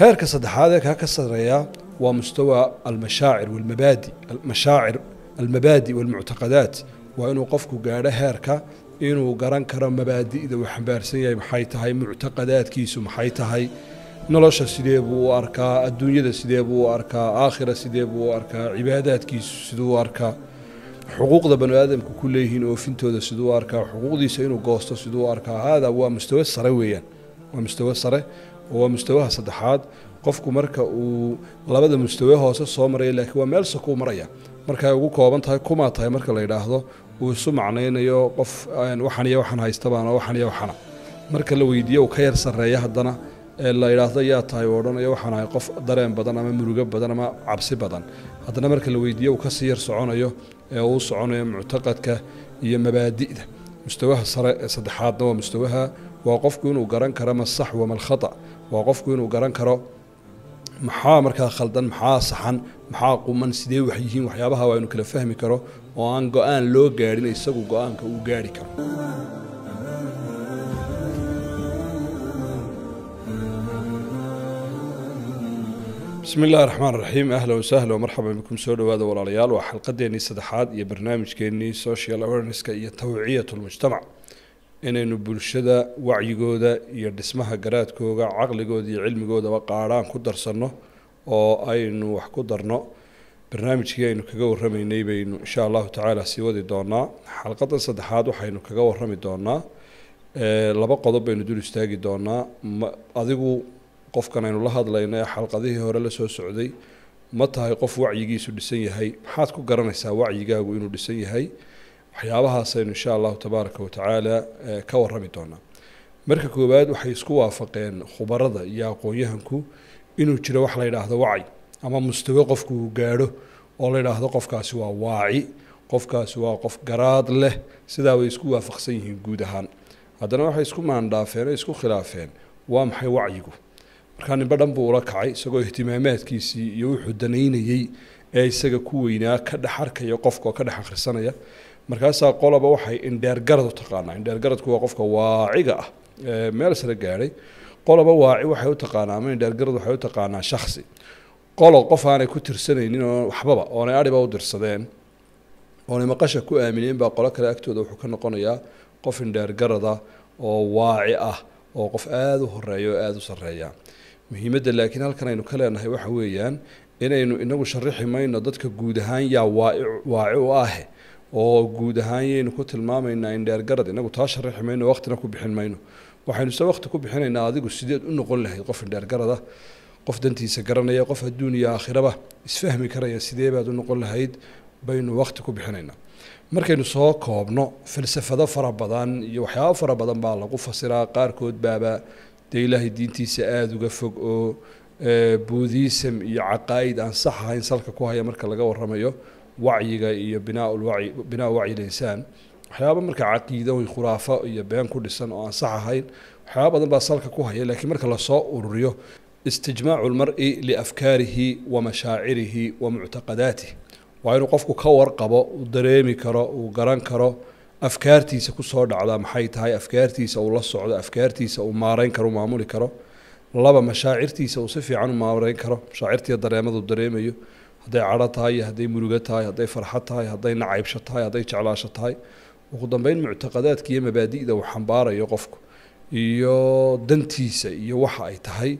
heerka saddexaad ee kaa ka sareeya waa mustawa almashaacir walmabaadi mashaacir almabaadi walmuctaqadaat. Waa inuu qofku gaadho heerka inuu garan karo mabaadi'da uu xambaarsan yahay maxay tahay muctaqadaadkiisu maxay tahay nolosha sidee buu u arkaa adduunyada sidee buu u arkaa aakhira sidee buu u arkaa cibaadaadkiisu siduu arkaa xuquuqda banu aadamku ku leeyihiin oofintooda siduu arkaa xuquuqdiisa inuu goosto siduu u arkaa. Haadaa waa mustawe sare weeyaan waa mustawe sare waa mustawaha saddexaad. Qofku marka uu labada mustawe hoose soo maraya laakiin waa meel sakuu maraya. Markay ugu kooban tahay kumaa tahay marka la yidhaahdo uu isu macnaynayo qof waxan iyo waxan haystabaana waxan iyo waxana. Marka la weydiiyo uu ka yar sarreeya haddana la yidhaahdo yaa tahay uu odhanayo waxaan ahay qof dareen badan ama murugo badan ama cabsi badan. Haddana marka la weydiiyo uu ka sii yar soconayo ee uu soconayo muctaqadka iyo mabaadi'da. Mustawaha sare saddexaadna waa mustawaha waa qofku inuu garan karo ma sax wama alkhata waa qofku inuu garan karo maxaa markaa khaldan maxaa saxan maxaa quman sidee wax yihiin waxyaabaha waa kala fahmi karo oo aan go'aan loo gaadhin isagu go'aanka uu gaadhi karo. Bismi illahi raxmaan raxiim ahla wasahla wmarxaba bikum. Soo dhowaada walaalayaal waa xalqadeennii saddexaad iyo barnaamijkeennii social awarenesska iyo tawciyat lmujtamac inaynu bulshada wacyigooda iyo dhismaha garaadkooga caqligooda iyo cilmigoodaba qaadhaan ku darsanno oo aynu wax ku darno. Barnaamijkii aynu kaga warramaynay baynu insha allahu tacaala sii wadi doonaa xalqadan saddexaad waxaynu kaga warrami doonaa laba qodob baynu dul istaagi doonaa adigu qofkan aynu la hadlayna ee xalqadihii hore la soo socday ma tahay qof wacyigiisu dhisan yahay. Maxaad ku garanaysaa wacyigaagu inuu dhisan yahay waxyaabahaasaynu insha allahu tabaaraka watacaala ka warrami doonaa marka koowaad waxay isku waafaqeen khubarada iyo aqoon-yahanku inuu jiro wax la yidhaahdo wacyi ama mustawe qofku uu gaadho oo la yidhaahdo qofkaasi waa waaci qofkaasi waa qof garaad leh. Sidaa way isku waafaqsan yihiin guud ahaan. Haddana waxay isku maandhaafeen oo isku khilaafeen waa maxay wacyigu? Markaa nimbe dhan buu ula kacay isagoo ihtimaamaadkiisii iyo wuxuu danaynayey ee isaga ku weynaa ka dhex arkaya qofka oo ka dhex akhrisanaya markaasaa qolaba waxay indheergarad u taqaanaa. Indheergaradku waa qofka waaciga ah. Ee meel sare gaadhay qolaba waaci waxay u taqaanaa ama indheergarad waxay u taqaanaa shaksi qolo qof aanay ku tirsanaynin oo waxbaba oonay adhiba u dirsadeen oonay maqasha ku aamineen baa qolo kale agtooda wuxuu ka noqonayaa qof indheergarada oo waaci ah oo qof aada u horreeya oo aada u sarreeya. Muhiimadda laakiin halkan aynu ka leenahay waxa weeyaan inaynu inagu sharixi mayno dadka guud ahaan yaa waaci u ahe oo guud ahaan yaynu ku tilmaamaynaa indheergarad inagu taa sharixi mayno waqtina ku bixin mayno. Waxaynu se waqti ku bixinaynaa adigu sideed u noqon lahayd qof indheergarada qof dantiisa garanaya qof adduun iyo aakhiraba isfahmi karaya sidee baad u noqon lahayd baynu waqti ku bixinaynaa. Markaynu soo koobno falsafado fara badan iyo waxyaabo fara badan baa lagu fasiraa qaarkood baaba dee ilaahay diintiisa aada uga fog oo buudhism iyo caqaa'id aan sax ahayn salka ku haya marka laga warramayo wacyiga iyo binaa wacyi linsaan waxyaaba marka caqiida way khuraafo iyo been ku dhisan oo aan sax ahayn waxyaaba badan baa salka ku haya laakiin marka la soo ururiyo istijmaacu lmari liafkaarihi wa mashaacirihi wa muctaqadaatih waa inuu qofku ka warqabo uu dareemi karo uu garan karo afkaartiisa ku soo dhacda maxay tahay? Afkaartiisa uu la socdo afkaartiisa uu maareyn karo maamuli karo. Laba mashaacirtiisa uu si fiican u maareyn karo. Mashaacirtiiyo dareemadu dareemayo hadday cadho tahay iyo hadday murugo tahay hadday farxad tahay hadday nacaybsho tahay hadday jeclaasho tahay. Ugu dambeyn muctaqadaadka iyo mabaadi'da uu xambaarayo qofku iyo dantiisa iyo waxa ay tahay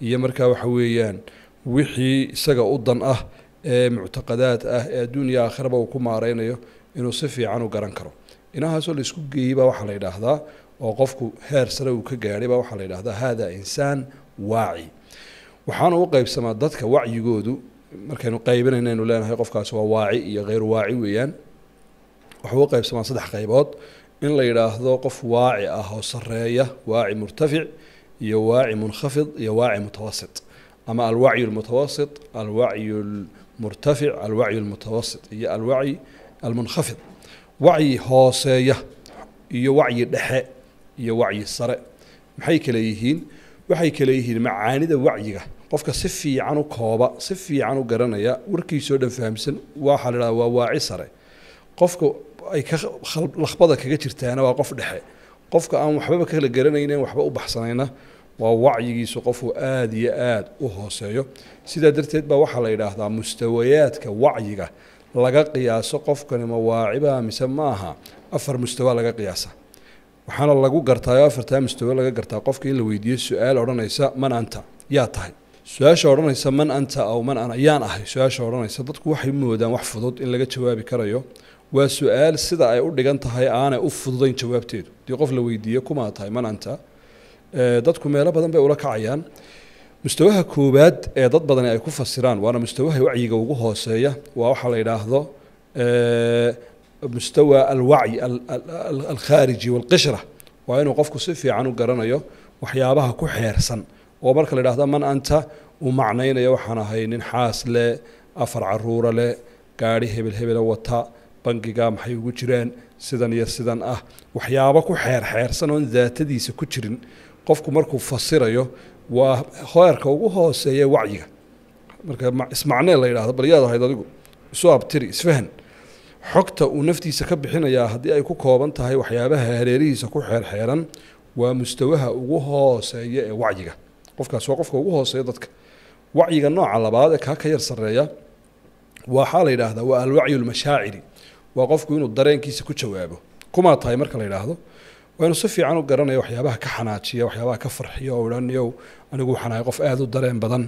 iyo markaa waxa weeyaan wixii isaga u dan ah ee muctaqadaad ah ee adduuniya aakhiraba uu ku maareynayo inuu si fiican u garan karo. Inahaasoo la isku geeyey baa waxaa la yidhaahdaa oo qofku heer sare uu ka gaadhay baa waxaa la yidhahdaa hada insaan waaci. Waxaana u qeybsamaa dadka wacyigoodu markaynu qaybinayna aynu leenahay qofkaasi waa waaci iyo kheyr waaci weeyaan waxuu u qeybsamaa saddex qaybood in la yidhaahdo qof waaci ah oo sarreeya waaci murtafic iyo waaci munkhafid iyo waaci mutawasit ama alwacyu almutawasit alwacyu almurtafic alwacyu almutawasit iyo alwacyi almunkhafid wacyi hooseeya iyo wacyi dhexe iyo wacyi sare maxay kale yihiin waxay kale yihiin macaanida wacyiga. Qofka si fiican u kooba si fiican u garanaya warkiisoo dhan fahamsan waxaa la dhahda waa waaci sare. Qofka ay lakhbada kaga jirtaana waa qof dhexe. Qofka aan waxbaba kala garanaynen waxba u baxsanayna waa wacyigiisu qofuu aada iyo aada u hooseeyo. Sidaa darteed baa waxaa la yidhaahdaa mustawayaadka wacyiga. Laga qiyaaso qofkani mawaaciba mise maaha afar mustawa laga qiyaasa waxaana lagu gartaa afartaa mustawa laga gartaa qofka in la weydiiyo su'aal odhanaysa man anta yaa tahay. Su'aasha odhanaysa man anta aw man ana yaan ahay. Su'aasha odhanaysa dadku waxay moodaan wax fudud in laga jawaabi karayo. Waa su'aal sida ay u dhigan tahay aanay u fududayn jawaabteedu. Hadii qof la weydiiyo kumaa tahay man anta? Dadku meelo badan bay ula kacayaan. Mustawaha koowaad ee dad badani ay ku fasiraan waana mustawaha wacyiga ugu hooseeya waa waxaa la yidhaahdo mustawa alwacyi alkhaariji walqishra waa inuu qofku si fiican u garanayo waxyaabaha ku xeersan. Oo marka la yidhahdo man anta? Uu macnaynayo waxaan ahay nin xaas leh afar caruura leh gaadhi hebel hebela wata bangiga maxay ugu jiraan sidan iyo sidan ah. Waxyaabo ku xeerxeersan oon daatadiisa ku jirin. Qofku markuu fasirayo waa heerka ugu hooseeya wacyiga. Marka ismacnee la yidhahdo bal yaad ahayd adigu. Isu abtiri isfahan xogta uu naftiisa ka bixinayaa haddii ay ku kooban tahay waxyaabaha hareerihiisa ku xeerxeeran waa mustawaha ugu hooseeya ee wacyiga. Qofkaas waa qofka ugu hooseeya dadka. Wacyiga nooca labaad ee kaa ka yar sarreeya waxaa la yidhaahdaa waa alwacyu lmashaaciri waa qofku inuu dareenkiisa ku jawaabo. Kumaa tahay marka la yidhaahdo waa si fiican u garanaya waxyaabaha ka xanaajiya waxyaabaha ka farxiya oo idhaniyow anigu waxaan qof aada u dareen badan.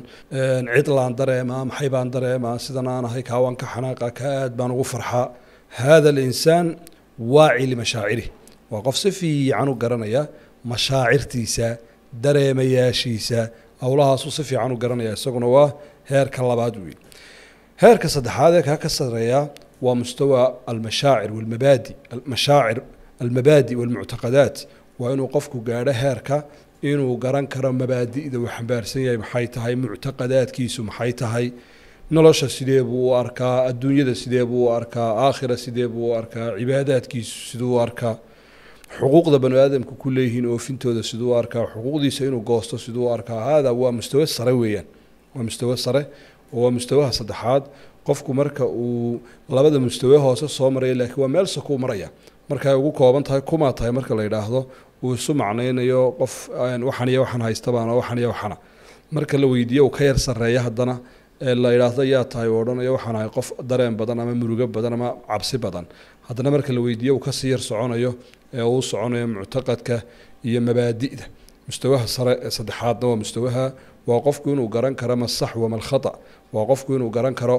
Cidlaan dareemaa maxay baan dareemaa sidan aan ahay kaa waan ka xanaaqa kaa aad baan ugu farxaa hada alinsaan waaci limashaacirih waa qof si fiican u garanaya mashaacirtiisa dareemayaashiisa howlahaasuu si fiican u garanaya isaguna waa heerka labaad weey heerka saddexaad ee kaa ka sareeya waa mustawa almashaacir walmabaadi mashaacir almabaadi walmuctaqadaat waa inuu qofku gaadho heerka inuu garan karo mabaadi'da uu xambaarsan yahay maxay tahay muctaqadaadkiisu maxay tahay nolosha sidee buu u arkaa adduunyada sidee buu u arkaa aakhira sidee buu u arkaa cibaadaadkiisu siduu arkaa xuquuqda bani aadamku ku leeyihiin oofintooda siduu u arkaa xuquuqdiisa inuu goosto siduu arkaa. Hada waa mustawe sare weeyaan. Waa mustawe sare oo waa mustawaha saddexaad. Qofku marka uu labada mustawe hoose soo maraya laakiin waa meel sakuu maraya. Marka ay ugu kooban tahay kumaa tahay marka la yidhaahdo uu isu macnaynayo qof waxan iyo haystabaana waxan iyo waxana. Marka la weydiiyo uu ka yar sarreeya haddana la yidhaahdo yaa tahay uu odhanayo waxaan ahay qof dareen badan ama murugo badan ama cabsi badan. Haddana marka la weydiiyo uu ka sii yar soconayo ee uu soconayo muctaqadka iyo mabaadi'da. Mustawaha sare saddexaadna waa mustawaha waa qofku inuu garan karo ma sax waa qofku inuu garan karo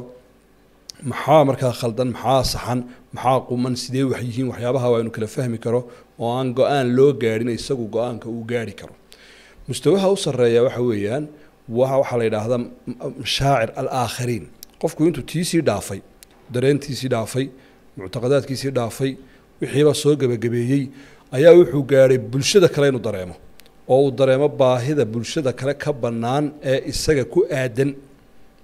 maxaa markaa khaldan maxaa saxan maxaa quman sidee wax yihiin waxyaabaha waa inu kala fahmi karo oo aan go'aan loo gaadhin isagu go'aanka uu gaari karo. Mustawaha u sarreeya waxa weeyaan waxaa la yidhaahdaa mashaacir alaakhariin qofku intuu tiisii dhaafay dareentiisii dhaafay muctaqadaadkiisii dhaafay wixiiba soo gebagabeeyey ayaa wuxuu gaadhay bulshada kale inuu dareemo. Oo uu dareemo baahida bulshada kale ka bannaan ee isaga ku aadan.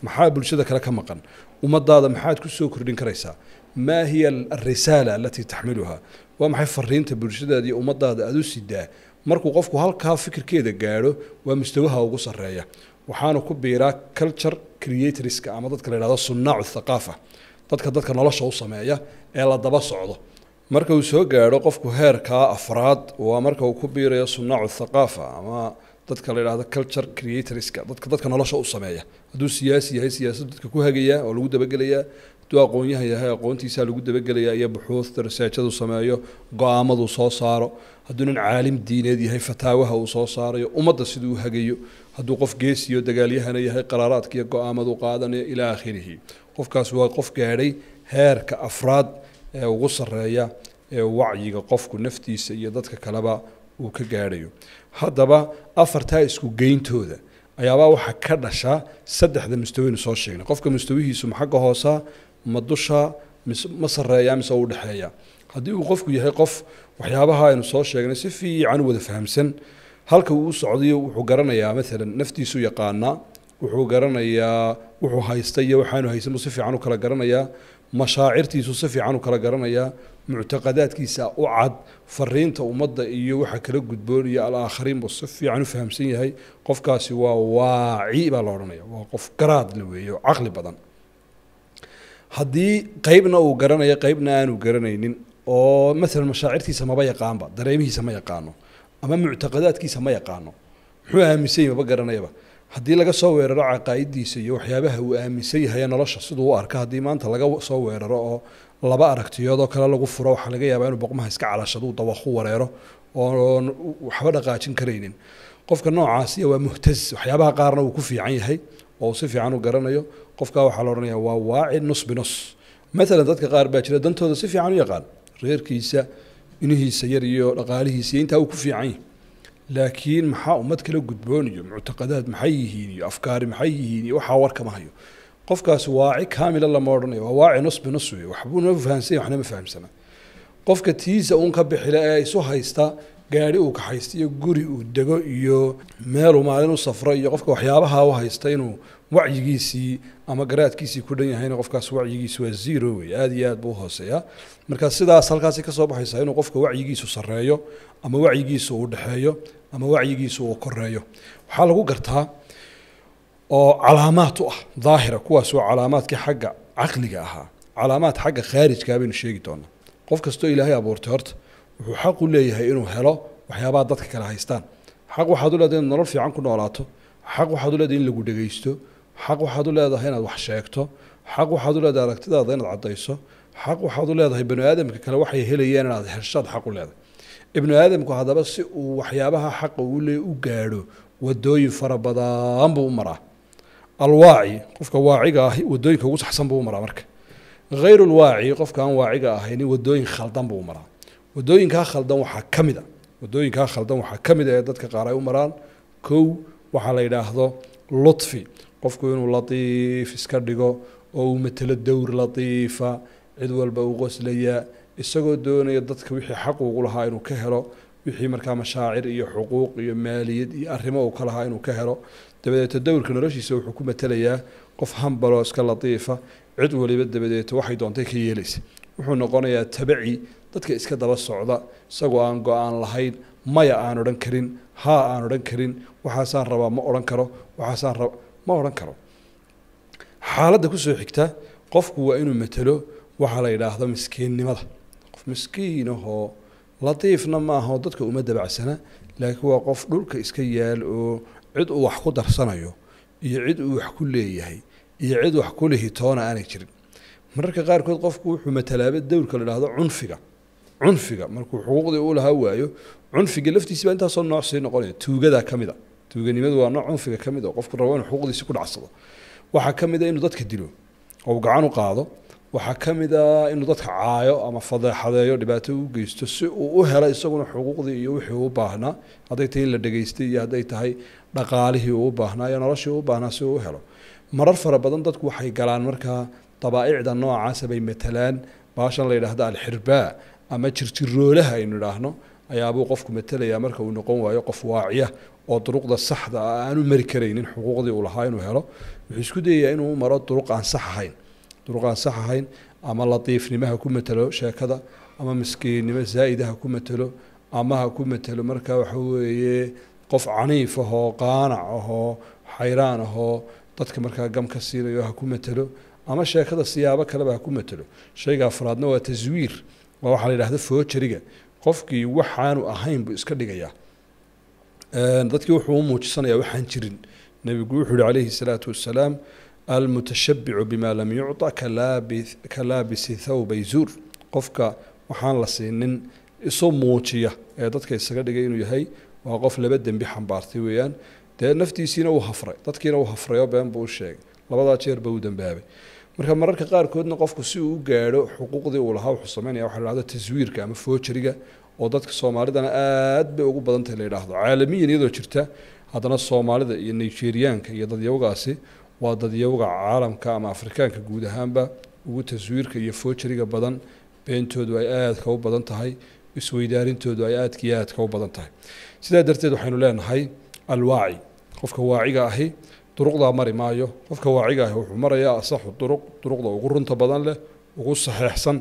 Maxaa bulshada kale ka maqan? Ummadaada maxaad ku soo kordhin karaysaa? Maa hiya alrisaala alatii taxmiluha waa maxay fariinta bulshadaada iyo ummadaada aada u sidaa markuu qofku halkaa fikirkeeda gaadho waa mustawaha ugu sarreeya waxaana ku biiraa culture creatorska ama dadka la yidhahdo sunnaacu thaqaafa. Dadka dadka nolosha u sameeya ee la daba socdo. Marka uu soo gaadho qofku heerkaa afraad waa marka uu ku biirayo sunnaacu thaqaafa ama dadka la yidhahdo culture creatorska dadka dadka nolosha u sameeya. Hadduu siyaasi yahay siyaasad dadka ku hagaya oo lagu dabagelayaa hadduu aqoon-yahan yahay aqoontiisaa lagu dabagelayaa iyo buxuuthta rasaajadu sameeyo go'aamaduu soo saaro هدون عالم دينه دي هاي فتاوها وصوصاره يومد سدو هاقيو هدو قف جيسيو دقاليها ني هاي قرارات كي يقو آمدو قادن إلى آخره قف كاسوا قف كاري هير كأفراد وغصر رايا وعي قف نفتي سيادتك كلبا وكاريو هدبا أفر تايسكو جين تودا أيا با وحا كرنشا سدح ده مستوي نصوص شيغن قف كمستوي هي سمحاق هوسا مدوشا مصر رايا مساو دحايا haddii uu qofku yahay qof waxyaabaha aynu soo sheegnay si fiican wada fahamsan halka uu u socdayo wuxuu garanayaa maalan naftiisu yaqaanaa wuxuu garanayaa wuxuu haysta iyo waxaanu haysan si fiican u kala garanayaa mashaacirtiisu si fiican u kala garanayaa muctaqadaadkiisa u cad fariinta ummadda iyo waxa kala gudboon iyo alaakhariin buu si fiican u fahamsan yahay qofkaasi waa waaci baa la odhanaya waa qof garaad la weeyo caqli badan. Haddii qeybna uu garanayo qeybna aanu garanaynin oo maalan mashaacirtiisa maba yaqaanba dareemihiisa ma yaqaano ama muctaqadaadkiisa ma yaqaano. Muxuu aaminsan yahay maba garanayaba. Haddii laga soo weeraro caqaa'idiisa iyo waxyaabaha uu aaminsan yahay nolosha siduu u arka haddii maanta laga soo weeraro oo laba aragtiyoodoo kale lagu furo waxaa laga yaabaa inuu boqmaha iska calashado uu wareero oon waxba dhaqaajin karaynin. Qofka noocaasi waa muhtaz waxyaabaha qaarna uu ku fiican yahay oo uu si fiican u garanayo. Qofkaa waxaa la odhanaya waa waaci nus binus maalan dadka qaar baa jira dantooda si fiican u yaqaan reerkiisa inihiisa yar iyo dhaqaalihiisa intaa uu ku fiican yahay. Laakiin maxaa ummad kala gudbooniyo muctaqadaad maxay yihiin iyo afkaari maxay yihiin iyo waxaa warkama hayo. Qofkaasi waaci kaamila lama odhanayo waa waaci nus binus wey waxbuuna fahamsanya waxna ma fahamsana. Qofka tiisa uun ka bixila ee isu haysta gaari uu kaxaysta iyo guri uu dego iyo meeluu maalin u safro iyo qofka waxyaabaha u haysta inuu wacyigiisi waa zero wey aada iyo aad buu uhooseeyaa marka sidaas halkaasi kasoo baxaysa inuu qofka wacyigiisu sareeyo ama wacyigiisu uu dhexeeyo ama wacyigiisu uu koreeyo waxaa lagu gartaa oo calaamaad u ah daahira kuwaas waa calaamaadkii xagga caqliga ahaa calaamaad xagga khaarijkaa baynu sheegi doonaa qof kastoo ilaahay abuurtay horta wuxuu xaq u leeyahay inuu helo waxyaabaha dadka kale haystaan xaq waxaad u leedahay inaad nolol fiican ku noolaato xaq waxaad u leedahay in lagu dhegaysto xaq waxaad u leedahay inaad wax sheegto xaq waxaad u leedahay aragtidaada inaad caddayso xaq waxaad u leedahay bani aadamka kale waxay helayeen inaad heshaad xaq u leedahay. Ibnu aadamku haddaba si uu waxyaabaha xaqa uu le u gaadho wadooyin fara badan buu u maraa. Alwaaci qofka waaciga ahi waddooyinka ugu saxsan buu u maraa marka. Hayru qofka aan waaciga ahaynin wadooyin khaldan buu u maraa. Wadooyinkaa khaldan waxaa ka mid a wadooyinkaa khaldan waxaa ka mid a ee dadka qaar ay u maraan. Kow waxaa la yidhaahdo lutfi qofku inuu latiif iska dhigo oo uu matelo dowr latiifa cid walba uu qoslaya isagoo doonaya dadka wixii xaq lahaa inuu ka helo wixii markaa mashaacir iyo xuquuq iyo maaliyad iyo arrimo uu ka lahaa inuu ka helo. Dabadeeto dowrka noloshiisa wuxuu ku matelayaa qof hambaloo iska latiifa cid waliba dabadeeto waxay doontay ka yeelaysa. Wuxuu noqonayaa tabaci dadka iska daba socda isagoo aan go'aan lahayn maya aan odhan karin haa aan odhan karin waxaasaan rabaa ma odhan karo waxaasaan raba ma odhan karo. Xaaladda ku soo xigta qofku waa inuu matelo waxaa la yidhaahdo miskiinnimada. Qof miskiin ahoo latiifna ma aha oo dadka uma dabacsana laakiin waa qof dhulka iska yaal oo cid uu wax ku darsanayo iyo cid uu wax ku leeyahay iyo cid wax ku lihitoona aanay jirin. Mararka qaarkood qofku wuxuu matalaaba dowrka la idhahdo cunfiga. Cunfiga markuu xuquuqdii u lahaa waayo cunfiga laftiisi baa intaasoo nooc sii noqonaya tuugadaa ka mid a tuuganimadu waa nooc cunfiga ka mid a qofku rabo inuu xuquuqdiisi ku dhacsado. Waxaa ka mid a inuu dadka dilo oo gacan u qaado. Waxaa ka mid a inuu dadka caayo ama fadeexadeeyo dhibaato u geysto si uu u helo isaguna xuquuqdii iyo wixii uu baahnaa hadday tahay in la dhegaystay iyo hadday tahay dhaqaalihii uu baahnaa iyo noloshii uu baahnaa si uu u helo. Marar fara badan dadku waxay galaan markaa dabaa'icda noocaasa bay matalaan. Baashan la yidhaahdo alxirbaa ama jirjiroolaha aynu idhaahno ayaabuu qofku matelayaa marka uu noqon waayo qof waaciya oo duruqda saxda ah aanu mari karaynin xuquuqdii uu lahaa inuu helo wuxuu isku dayayaa inuu maro duruq aan sax ahayn. Duruq aan sax ahayn ama latiifnimo ha ku matelo sheekada ama miskiinnimo zaa'ida ha ku matelo ama ha ku matelo marka waxa weeye qof caniif ahoo qaanac ahoo xayraan ahoo dadka markaa gam ka siinayo ha ku matelo ama sheekada siyaabo kaleba ha ku matelo shayga afraadna waa taswiir waa waxaa la yidhahda foojariga qofkii waxaanu ahayn buu iska dhigayaa dadkii wuxuu u muujisanayaa waxaan jirin nebigu wuxuu yihi calayhi salaatu wassalaam almutashabicu bima lam yucطa ka laabisi thawbay zuur qofka waxaan la siinin isu muujiya ee dadka isaga dhigay inuu yahay waa qof laba dembi xambaartay weeyaan dee naftiisiina uu hafray dadkiina uu hafrayo been buu u sheegay labadaa jeerba uu dambaabay marka mararka qaarkoodna qofku si uu u gaadho xuquuqdii uu lahaa wuxuu sameynaya waxa la yidhahdo taswiirka ama foojariga oo dadka soomaalidana aad bay ugu badan tahay la yidhaahdo. Caalamiyan iyadoo jirta haddana soomaalida iyo nigeriyaanka iyo dadyawgaasi waa dadyawga caalamka ama afrikaanka guud ahaanba ugu taswiirka iyo foojariga badan. Beentoodu ay aadka u badan tahay isweydaarintoodu ay aadka iyo aadka u badan tahay. Sidaa darteed waxaynu leenahay alwaaci. Qofka waaciga ahi duruqdaa mari maayo. Qofka waaciga ahi wuxuu marayaa asaxu duruq duruqda ugu runta badan leh ugu saxeexsan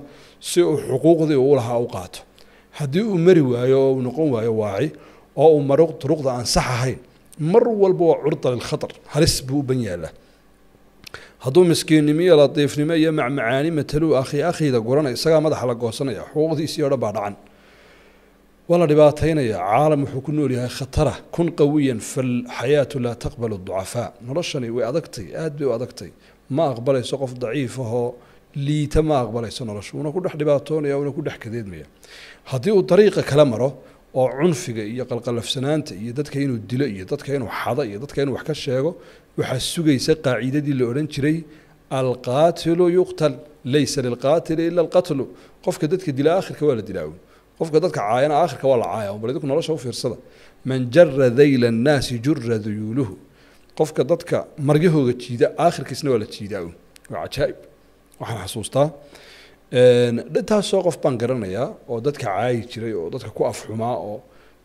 si uu xuquuqdii uu lahaa u qaato haddii uu mari waayo oo uu noqon waayo waaci oo uu maro duruqda aan sax ahayn mar walba waa curda lilkhatar halis buu u ban yaallaa hadduu miskiinnimo iyo latiifnimo iyo macmacaani mataluu akhi akhiida gurana isagaa madaxa la goosanaya xuquuqdiisii o dhan baa dhacan waa la dhibaataynaya caalam wuxuu ku nool yahay khatara kun qawiyan falxayaatu laa taqbalu ducafaa. Noloshani way adagtay aad bay u adagtay. Ma aqbalayso qof daciif ahoo liita ma aqbalayso nolosha uuna ku dhex dhibaatoonaya uuna ku dhex kadeedmaya haddii uu dariiqa kala maro oo cunfiga iyo qalqalafsanaanta iyo dadka inuu dilo iyo dadka inuu xado iyo dadka inuu wax ka sheego waxaa sugaysa qaacidadii la odhan jiray alqaatilu yuqtal laysa lilqaatili ila alqatlu. Qofka dadka dila aakhirka waa la dilaa qofka dadka caayana aakhirka waa la caaya bal idinku nolosha u fiirsada. Man jara dayla annaasi jura duyuuluhu. Qofka dadka maryahooga jiida aakhirkiisna waa la jiidaa un waa cajaa'ib. Waxaan xasuustaa dhintaasoo qof baan garanayaa oo dadka caayi jiray oo dadka ku afxumaa oo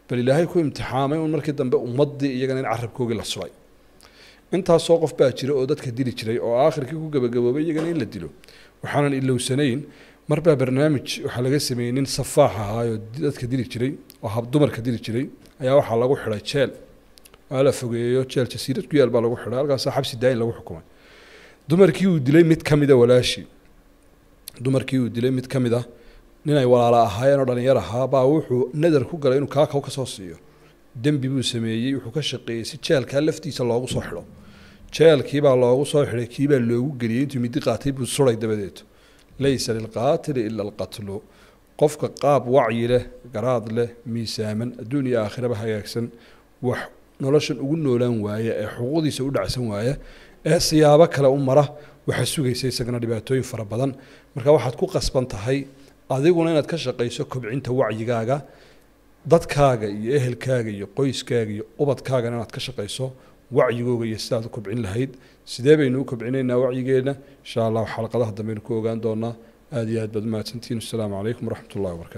bal ilaahay ku imtixaamay un markii dambe ummaddii iyagana in carabkoogii la sulay intaasoo qof baa jira oo dadka dili jiray oo aakhirkii ku gabagaboobay iyagana in la dilo waxaanan ilowsanayn mar baa barnaamij waxaa laga sameeyey nin safaax ahaayoo dadka dili jiray oo hab dumarka dili jiray ayaa waxaa lagu xidhay jeel waa la fogeeyo jeel jasiirad ku yaal baa lagu xidhay halkaasaa xabsi daayin lagu xukumay dumarkii uu dilay mid ka mida walaashii dumarkii uu dilay mid ka mid ah nin ay walaala ahaayeen oo dhallinyar ahaa baa wuxuu nadar ku galay inuu kaakaw ka soo siiyo. Dembi buu sameeyey wuxuu ka shaqeeyey si jeelkaa laftiisa loogu soo xidho. Jeelkiibaa loogu soo xidhay kiibaa loogu geliyey intuu midi qaatay buu suray dabadeed. Laysa lilqaatili ila alqatlu qofka qaab wacyi leh garaad leh miisaaman adduun iyo aakhiraba hagaagsan wax noloshan ugu noolaan waaya ee xuquuqdiisa u dhacsan waaya ee siyaabo kale u mara waxaa sugaysa isagana dhibaatooyin fara badan. Marka waxaad ku qasban tahay adiguna inaad ka shaqayso kobcinta wacyigaaga dadkaaga iyo ehelkaaga iyo qoyskaaga iyo ubadkaagana inaad ka shaqayso wacyigooga iyo sidaad u kobcin lahayd. Sidee baynu u kobcinaynaa wacyigeenna insha allah xalaqadaha dambaynu ku ogaan doonaa. Aada iyo aad baad umahadsantihiin asalaamu calaykum waraxmat ullahi wabarakatu